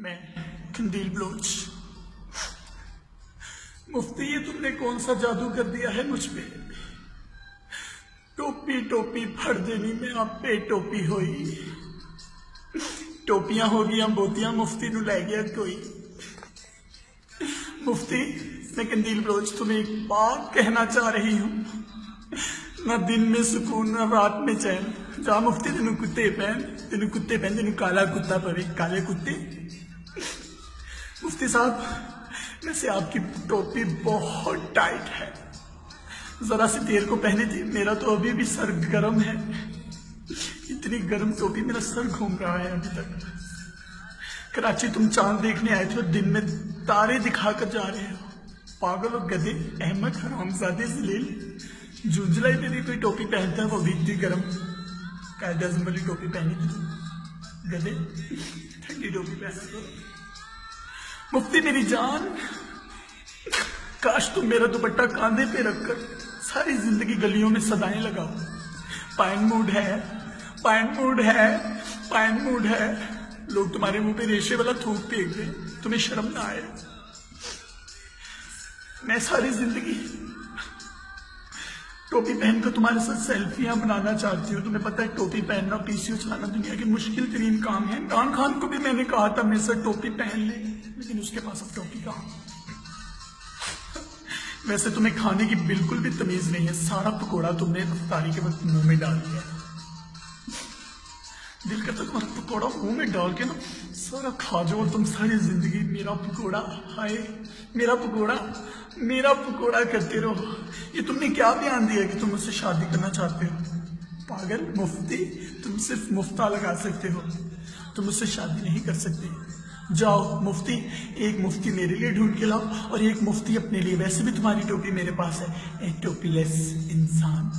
मैं कंदील बलोच। मुफ्ती, ये तुमने कौन सा जादू कर दिया है मुझ पे? टोपी टोपी फड़ देनी मैं आप पे, टोपी होई। टोपियाँ हो गई बोतियाँ मुफ्ती नु लै गया कोई। मुफ्ती, मैं कंदील बलोच तुम्हें एक बात कहना चाह रही हूँ। ना दिन में सुकून, ना रात में चैन। जा मुफ्ती, तेन कुत्ते पहन, तेन कुत्ते पहन, तेन काला कुत्ता पवे काले कुत्ते। मुफ्ती साहब, वैसे आपकी टोपी बहुत टाइट है। जरा सी देर को पहनी थी मेरा तो अभी भी सर गर्म है। इतनी गर्म टोपी मेरा सर घूम रहा है अभी तक। कराची तुम चाँद देखने आए थे और दिन में तारे दिखाकर जा रहे हो। पागल और गधे, अहमद, हरामजादे, जलील जुजलाई में भी कोई टोपी पहनता है, वो भी इतनी गर्म। कायदे वाली टोपी पहनी थी। गधे ठंडी टोपी पहना तो मुफ्ती मेरी जान। काश तुम मेरा दुपट्टा कांधे पे रखकर सारी ज़िंदगी गलियों में सदाएँ लगाओ। पाइन मूड है पाइन मूड है पाइन मूड है। लोग तुम्हारे मुँह पे रेशे वाला थूक फेंक दे, तुम्हें शर्म ना आए। मैं सारी ज़िंदगी टोपी पहनकर तुम्हारे साथ सेल्फियाँ बनाना चाहती हूँ। तुम्हें पता है, टोपी पहनना पीसीओ चलाना दुनिया की मुश्किल तरीन काम है। इमरान खान को भी मैंने कहा था, मेरे साथ टोपी पहन ले। लेकिन उसके पास अब टोपी कहा? वैसे तुम्हें खाने की बिल्कुल भी तमीज नहीं है। सारा पकौड़ा तुमने अफ्तारी के वक्त मुँह में डाल दिया दिल करता तुम्हारा पकौड़ा मुँह में डाल के ना सारा खा जाओ तुम सारी ज़िंदगी मेरा पकौड़ा हाय मेरा पकौड़ा मेरा पकौड़ा करते रहो। ये तुमने क्या बयान दिया कि तुम मुझसे शादी करना चाहते हो? पागल, मुफ्ती, तुम सिर्फ़ मुफ्ता लगा सकते हो। तुम मुझसे शादी नहीं कर सकते। जाओ, मुफ्ती, एक मुफ्ती मेरे लिए ढूंढ के लाओ और एक मुफ्ती अपने लिए। वैसे भी तुम्हारी टोपी मेरे पास है। एक टोपी लेस इंसान।